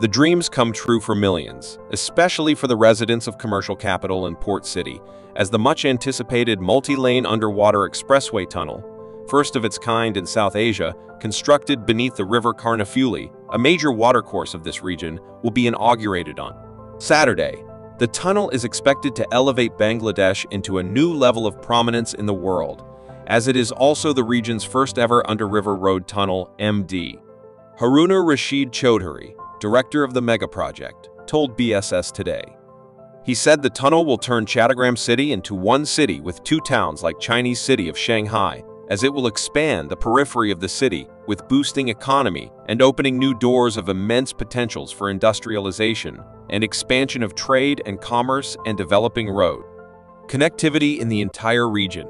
The dreams come true for millions, especially for the residents of commercial capital and port city, as the much-anticipated multi-lane underwater expressway tunnel, first of its kind in South Asia, constructed beneath the river Karnafuli, a major watercourse of this region, will be inaugurated on Saturday. The tunnel is expected to elevate Bangladesh into a new level of prominence in the world, as it is also the region's first ever under-river road tunnel, MD. Harunur Rashid Chaudhuri, director of the mega project, told BSS Today. He said the tunnel will turn Chattogram City into one city with two towns like Chinese city of Shanghai, as it will expand the periphery of the city with boosting economy and opening new doors of immense potentials for industrialization and expansion of trade and commerce and developing road connectivity in the entire region.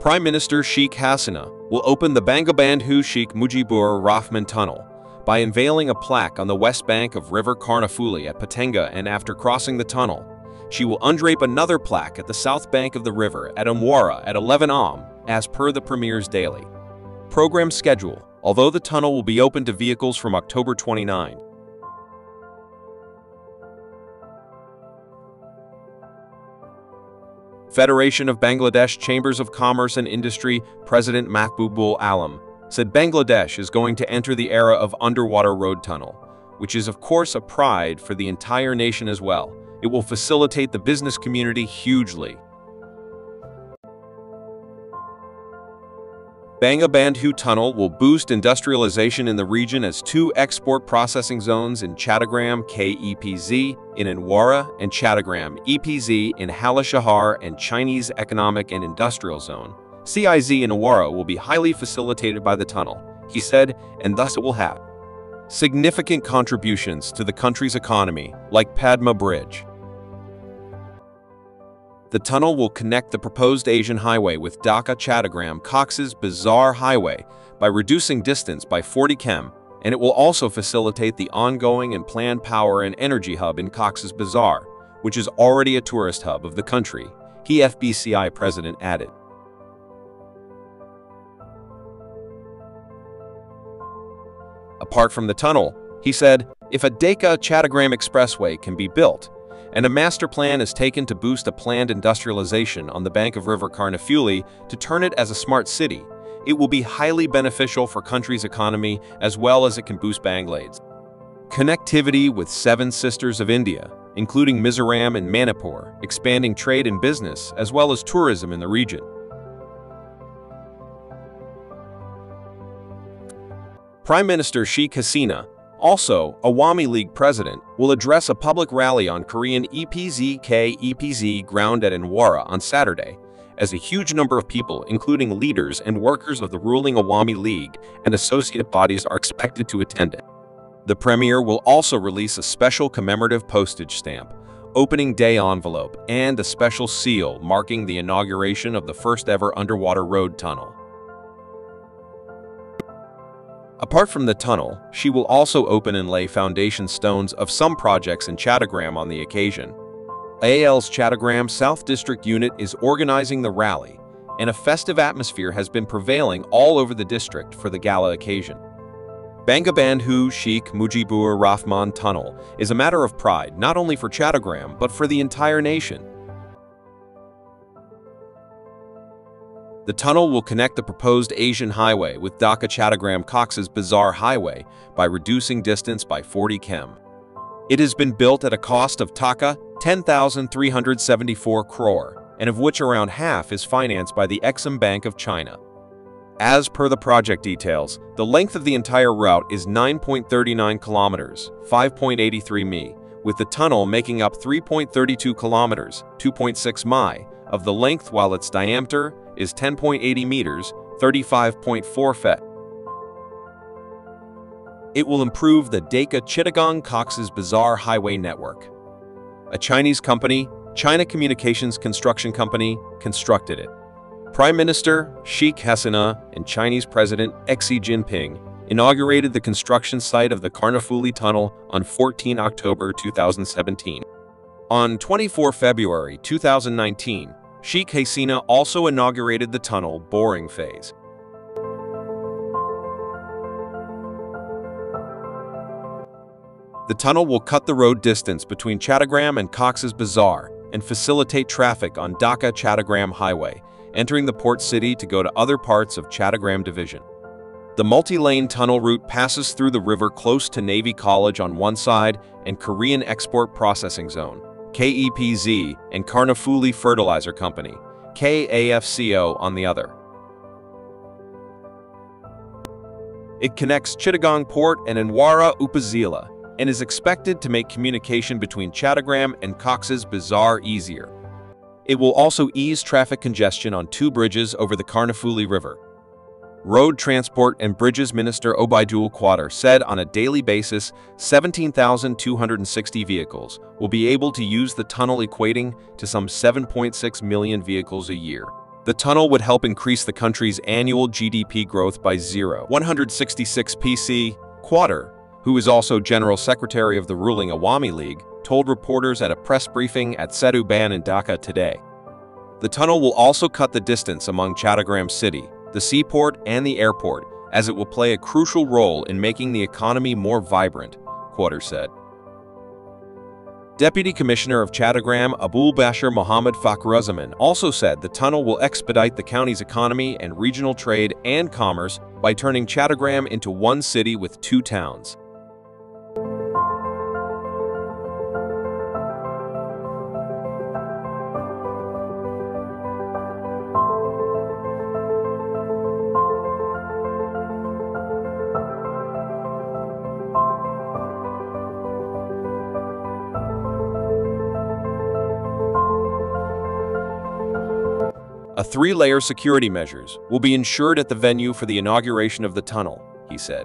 Prime Minister Sheikh Hasina will open the Bangabandhu Sheikh Mujibur Rahman Tunnel by unveiling a plaque on the west bank of River Karnafuli at Patenga and after crossing the tunnel, she will undrape another plaque at the south bank of the river at Anwara at 11 am, as per the Premier's daily program schedule, although the tunnel will be open to vehicles from October 29. Federation of Bangladesh Chambers of Commerce and Industry President Mahbubul Alam said Bangladesh is going to enter the era of underwater road tunnel, which is of course a pride for the entire nation as well. It will facilitate the business community hugely. Bangabandhu Tunnel will boost industrialization in the region as two export processing zones in Chattogram KEPZ in Anwara and Chattogram EPZ in Halishahar and Chinese Economic and Industrial Zone CIZ in Anwara will be highly facilitated by the tunnel, he said, and thus it will have significant contributions to the country's economy, like Padma Bridge. The tunnel will connect the proposed Asian Highway with Dhaka Chattogram Cox's Bazar Highway by reducing distance by 40 km, and it will also facilitate the ongoing and planned power and energy hub in Cox's Bazar, which is already a tourist hub of the country, he FBCCI president added. Apart from the tunnel, he said, if a Dhaka Chattogram Expressway can be built, and a master plan is taken to boost a planned industrialization on the bank of River Karnafuli to turn it as a smart city, it will be highly beneficial for country's economy as well as it can boost Bangladesh. Connectivity with seven sisters of India, including Mizoram and Manipur, expanding trade and business as well as tourism in the region. Prime Minister Sheikh Hasina, also Awami League president, will address a public rally on Korean EPZK EPZ ground at Anwara on Saturday, as a huge number of people, including leaders and workers of the ruling Awami League and associate bodies are expected to attend it. The Premier will also release a special commemorative postage stamp, opening day envelope, and a special seal marking the inauguration of the first ever underwater road tunnel. Apart from the tunnel, she will also open and lay foundation stones of some projects in Chattogram on the occasion. AL's Chattogram South District Unit is organizing the rally, and a festive atmosphere has been prevailing all over the district for the gala occasion. Bangabandhu Sheikh Mujibur Rahman Tunnel is a matter of pride not only for Chattogram but for the entire nation. The tunnel will connect the proposed Asian Highway with Dhaka Chattogram Cox's Bazar Highway by reducing distance by 40 km. It has been built at a cost of Taka 10,374 crore, and of which around half is financed by the Exim Bank of China. As per the project details, the length of the entire route is 9.39 kilometers, 5.83 mi, with the tunnel making up 3.32 kilometers, 2.6 mi, of the length while its diameter is 10.80 meters, 35.4 feet. It will improve the Dhaka Chittagong Cox's Bazar Highway Network. A Chinese company, China Communications Construction Company, constructed it. Prime Minister Sheikh Hasina and Chinese President Xi Jinping inaugurated the construction site of the Karnafuli Tunnel on 14 October 2017. On 24 February 2019, Sheikh Hasina also inaugurated the tunnel boring phase. The tunnel will cut the road distance between Chattogram and Cox's Bazar and facilitate traffic on Dhaka-Chattogram Highway, entering the port city to go to other parts of Chattogram Division. The multi-lane tunnel route passes through the river close to Navy College on one side and Korean Export Processing Zone, KEPZ, and Karnafuli Fertilizer Company, KAFCO, on the other. It connects Chittagong Port and Anwara Upazila and is expected to make communication between Chattogram and Cox's Bazar easier. It will also ease traffic congestion on two bridges over the Karnafuli River. Road Transport and Bridges Minister Obaidul Quader said on a daily basis 17,260 vehicles will be able to use the tunnel equating to some 7.6 million vehicles a year. The tunnel would help increase the country's annual GDP growth by 0. 166 PC, Quader, who is also General Secretary of the ruling Awami League, told reporters at a press briefing at Setu Bhaban in Dhaka today. The tunnel will also cut the distance among Chattogram City, the seaport, and the airport, as it will play a crucial role in making the economy more vibrant, Quader said. Deputy Commissioner of Chattogram Abul Bashir Mohammed Fakhruzzaman also said the tunnel will expedite the county's economy and regional trade and commerce by turning Chattogram into one city with two towns. A three-layer security measures will be ensured at the venue for the inauguration of the tunnel, he said.